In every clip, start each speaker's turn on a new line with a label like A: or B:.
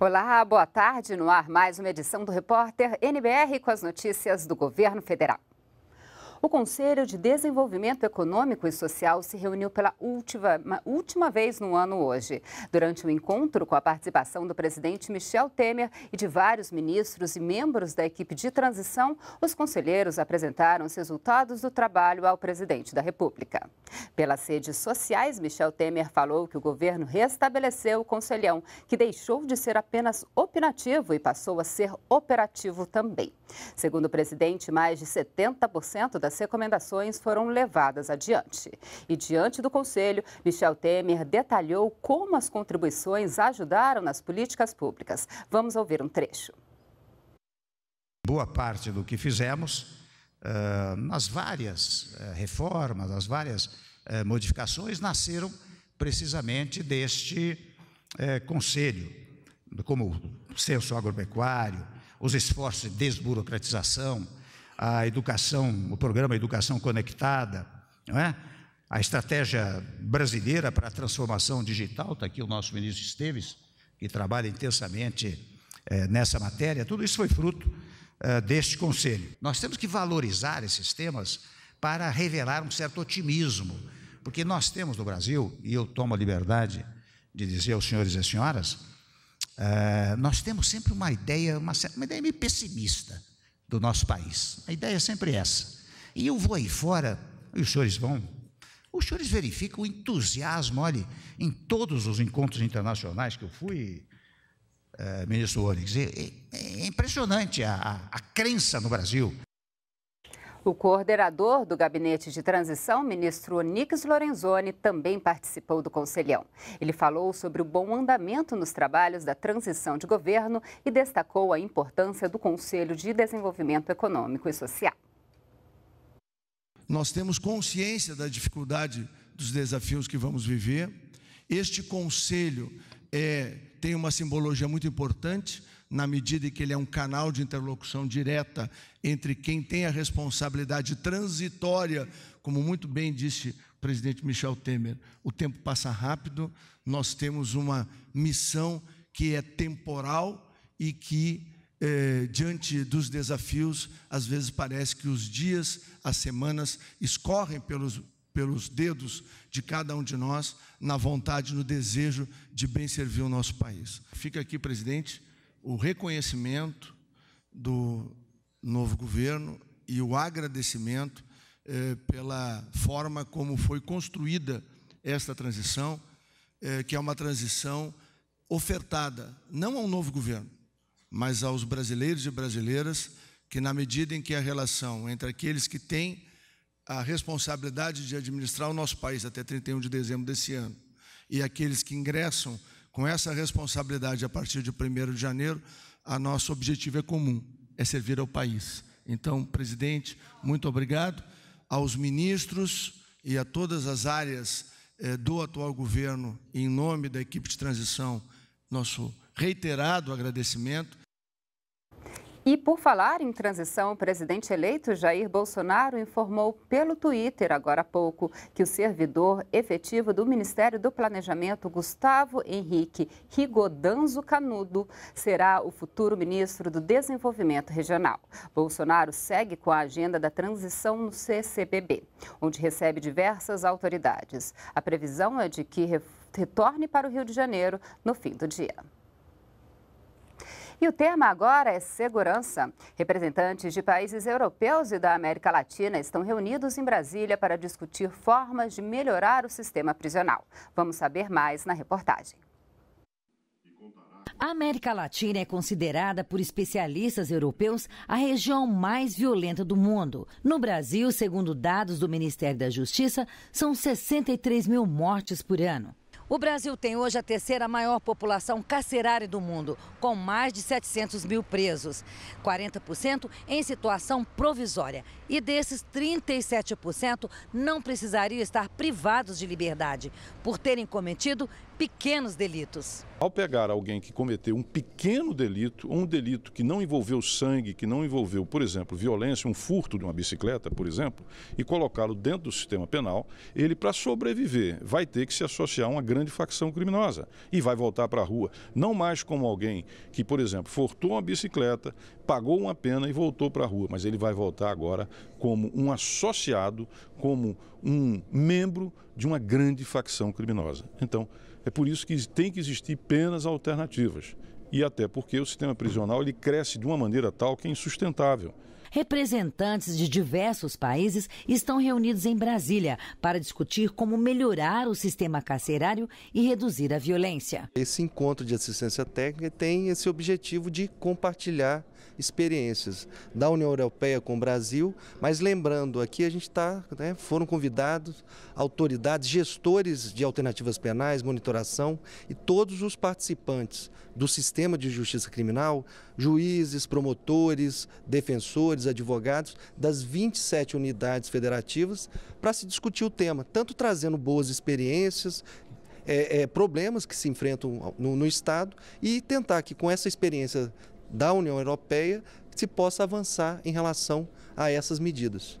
A: Olá, boa tarde. No ar, mais uma edição do Repórter NBR com as notícias do governo federal. O Conselho de Desenvolvimento Econômico e Social se reuniu pela última, última vez no ano hoje. Durante o encontro com a participação do presidente Michel Temer e de vários ministros e membros da equipe de transição, os conselheiros apresentaram os resultados do trabalho ao presidente da República. Pelas redes sociais, Michel Temer falou que o governo restabeleceu o conselhão, que deixou de ser apenas opinativo e passou a ser operativo também. Segundo o presidente, mais de 70% das recomendações foram levadas adiante. E diante do Conselho, Michel Temer detalhou como as contribuições ajudaram nas políticas públicas. Vamos ouvir um trecho.
B: Boa parte do que fizemos uh, nas várias uh, reformas, nas várias uh, modificações, nasceram precisamente deste conselho, como o censo agropecuário, os esforços de desburocratização, a educação, o programa Educação Conectada, não é? a estratégia brasileira para a transformação digital, está aqui o nosso ministro Esteves, que trabalha intensamente é, nessa matéria, tudo isso foi fruto é, deste conselho. Nós temos que valorizar esses temas para revelar um certo otimismo, porque nós temos no Brasil, e eu tomo a liberdade de dizer aos senhores e senhoras, é, nós temos sempre uma ideia, uma, uma ideia meio pessimista do nosso país. A ideia é sempre essa. E eu vou aí fora, e os senhores vão, os senhores verificam o entusiasmo, olhe, em todos os encontros internacionais que eu fui, é, ministro Onyx, é, é, impressionante a, a, a crença no Brasil.
A: O coordenador do Gabinete de Transição, ministro Onix Lorenzoni, também participou do Conselhão. Ele falou sobre o bom andamento nos trabalhos da transição de governo e destacou a importância do Conselho de Desenvolvimento Econômico e Social.
C: Nós temos consciência da dificuldade dos desafios que vamos viver. Este conselho é, tem uma simbologia muito importante na medida em que ele é um canal de interlocução direta entre quem tem a responsabilidade transitória, como muito bem disse o presidente Michel Temer. O tempo passa rápido, nós temos uma missão que é temporal e que, eh, diante dos desafios, às vezes parece que os dias, as semanas escorrem pelos, pelos dedos de cada um de nós na vontade, no desejo de bem servir o nosso país. Fica aqui, presidente, o reconhecimento do novo governo e o agradecimento eh, pela forma como foi construída esta transição, eh, que é uma transição ofertada não ao novo governo, mas aos brasileiros e brasileiras, que na medida em que a relação entre aqueles que têm a responsabilidade de administrar o nosso país até 31 de dezembro desse ano e aqueles que ingressam com essa responsabilidade a partir de 1 de janeiro, a nosso objetivo é comum, é servir ao país. Então, presidente, muito obrigado aos ministros e a todas as áreas eh, do atual governo, em nome da equipe de transição, nosso reiterado agradecimento.
A: E por falar em transição, o presidente eleito Jair Bolsonaro informou pelo Twitter agora há pouco que o servidor efetivo do Ministério do Planejamento, Gustavo Henrique Rigodanzo Canudo, será o futuro ministro do Desenvolvimento Regional. Bolsonaro segue com a agenda da transição no CCBB, onde recebe diversas autoridades. A previsão é de que retorne para o Rio de Janeiro no fim do dia. E o tema agora é segurança. Representantes de países europeus e da América Latina estão reunidos em Brasília para discutir formas de melhorar o sistema prisional. Vamos saber mais na reportagem.
D: A América Latina é considerada por especialistas europeus a região mais violenta do mundo. No Brasil, segundo dados do Ministério da Justiça, são 63 mil mortes por ano. O Brasil tem hoje a terceira maior população carcerária do mundo, com mais de 700 mil presos, 40% em situação provisória. E desses, 37% não precisariam estar privados de liberdade, por terem cometido pequenos delitos.
E: Ao pegar alguém que cometeu um pequeno delito, um delito que não envolveu sangue, que não envolveu, por exemplo, violência, um furto de uma bicicleta, por exemplo, e colocá-lo dentro do sistema penal, ele, para sobreviver, vai ter que se associar a uma grande facção criminosa e vai voltar para a rua. Não mais como alguém que, por exemplo, furtou uma bicicleta, pagou uma pena e voltou para a rua, mas ele vai voltar agora como um associado, como um membro de uma grande facção criminosa. Então, é por isso que tem que existir penas alternativas. E até porque o sistema prisional ele cresce de uma maneira tal que é insustentável.
D: Representantes de diversos países estão reunidos em Brasília para discutir como melhorar o sistema carcerário e reduzir a violência.
F: Esse encontro de assistência técnica tem esse objetivo de compartilhar experiências da União Europeia com o Brasil, mas lembrando aqui a gente está, né, foram convidados autoridades, gestores de alternativas penais, monitoração e todos os participantes do sistema de justiça criminal, juízes, promotores, defensores, advogados das 27 unidades federativas para se discutir o tema, tanto trazendo boas experiências, é, é, problemas que se enfrentam no, no Estado e tentar que com essa experiência da União Europeia se possa avançar em relação a essas medidas.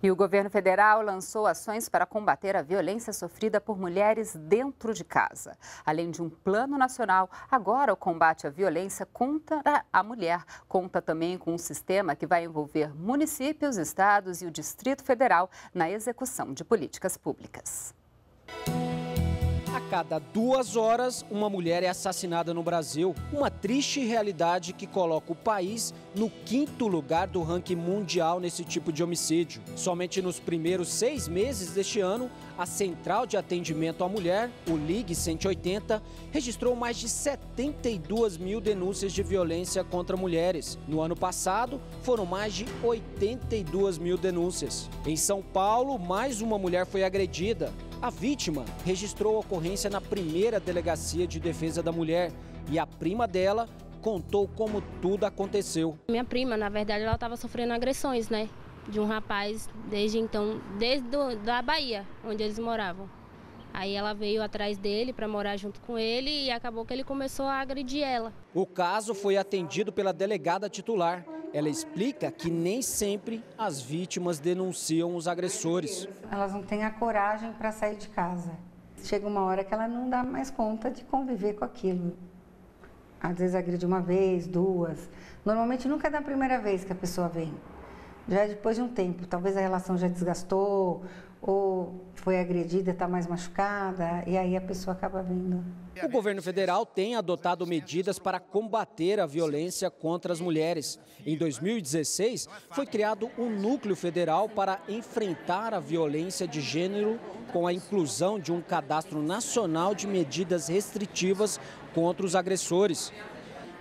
A: E o governo federal lançou ações para combater a violência sofrida por mulheres dentro de casa. Além de um plano nacional, agora o combate à violência contra a mulher conta também com um sistema que vai envolver municípios, estados e o Distrito Federal na execução de políticas públicas.
G: A cada duas horas, uma mulher é assassinada no Brasil. Uma triste realidade que coloca o país no quinto lugar do ranking mundial nesse tipo de homicídio. Somente nos primeiros seis meses deste ano, a Central de Atendimento à Mulher, o Ligue 180, registrou mais de 72 mil denúncias de violência contra mulheres. No ano passado, foram mais de 82 mil denúncias. Em São Paulo, mais uma mulher foi agredida. A vítima registrou a ocorrência na primeira delegacia de defesa da mulher e a prima dela contou como tudo aconteceu.
H: Minha prima, na verdade, ela estava sofrendo agressões, né? De um rapaz desde então, desde do, da Bahia, onde eles moravam. Aí ela veio atrás dele para morar junto com ele e acabou que ele começou a agredir ela.
G: O caso foi atendido pela delegada titular. Ela explica que nem sempre as vítimas denunciam os agressores.
I: Elas não têm a coragem para sair de casa. Chega uma hora que ela não dá mais conta de conviver com aquilo. Às vezes agride uma vez, duas. Normalmente nunca é da primeira vez que a pessoa vem. Já é depois de um tempo. Talvez a relação já desgastou, ou foi agredida, está mais machucada, e aí a pessoa acaba vindo.
G: O governo federal tem adotado medidas para combater a violência contra as mulheres. Em 2016, foi criado um núcleo federal para enfrentar a violência de gênero com a inclusão de um cadastro nacional de medidas restritivas contra os agressores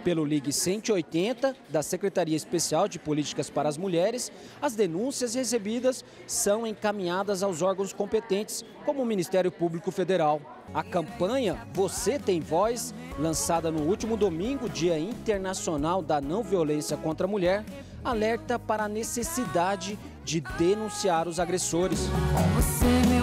G: pelo Ligue 180 da Secretaria Especial de Políticas para as Mulheres, as denúncias recebidas são encaminhadas aos órgãos competentes, como o Ministério Público Federal. A campanha Você Tem Voz, lançada no último domingo, Dia Internacional da Não Violência contra a Mulher, alerta para a necessidade de denunciar os agressores. Você,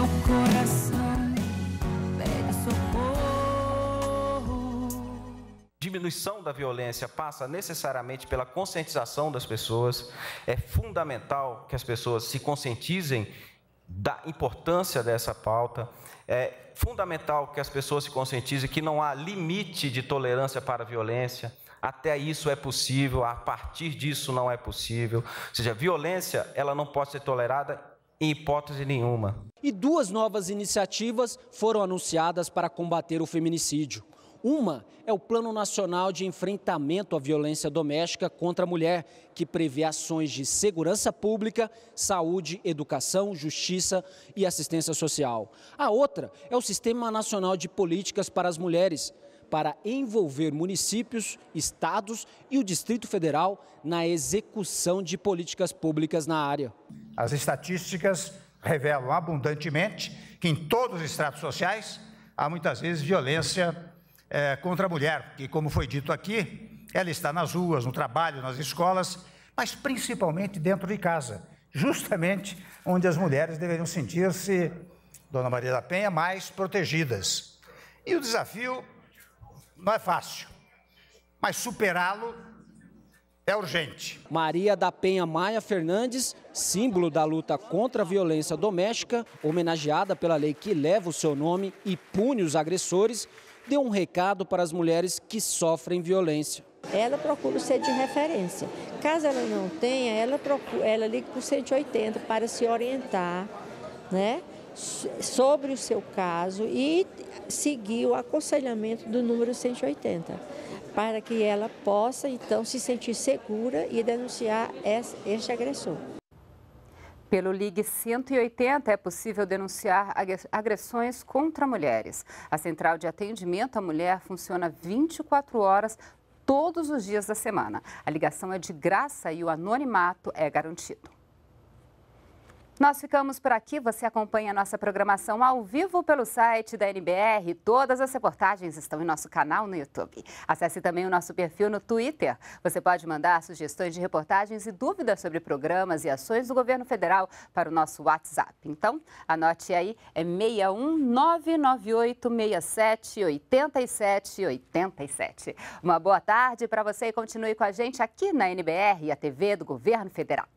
J: diminuição da violência passa necessariamente pela conscientização das pessoas. É fundamental que as pessoas se conscientizem da importância dessa pauta. É fundamental que as pessoas se conscientizem que não há limite de tolerância para a violência. Até isso é possível, a partir disso não é possível. Ou seja, violência ela não pode ser tolerada em hipótese nenhuma.
G: E duas novas iniciativas foram anunciadas para combater o feminicídio. Uma é o Plano Nacional de Enfrentamento à Violência Doméstica contra a Mulher, que prevê ações de segurança pública, saúde, educação, justiça e assistência social. A outra é o Sistema Nacional de Políticas para as Mulheres, para envolver municípios, estados e o Distrito Federal na execução de políticas públicas na área.
B: As estatísticas revelam abundantemente que em todos os estratos sociais há muitas vezes violência é, contra a mulher, que, como foi dito aqui, ela está nas ruas, no trabalho, nas escolas, mas principalmente dentro de casa, justamente onde as mulheres deveriam sentir-se, Dona Maria da Penha, mais protegidas. E o desafio não é fácil, mas superá-lo é urgente.
G: Maria da Penha Maia Fernandes, símbolo da luta contra a violência doméstica, homenageada pela lei que leva o seu nome e pune os agressores, deu um recado para as mulheres que sofrem violência.
K: Ela procura ser de referência. Caso ela não tenha, ela, procura, ela liga para o 180 para se orientar né, sobre o seu caso e seguir o aconselhamento do número 180, para que ela possa então se sentir segura e denunciar este agressor.
A: Pelo Ligue 180 é possível denunciar agressões contra mulheres. A central de atendimento à mulher funciona 24 horas todos os dias da semana. A ligação é de graça e o anonimato é garantido. Nós ficamos por aqui. Você acompanha a nossa programação ao vivo pelo site da NBR. Todas as reportagens estão em nosso canal no YouTube. Acesse também o nosso perfil no Twitter. Você pode mandar sugestões de reportagens e dúvidas sobre programas e ações do governo federal para o nosso WhatsApp. Então, anote aí, é 61998678787. Uma boa tarde para você e continue com a gente aqui na NBR, a TV do Governo Federal.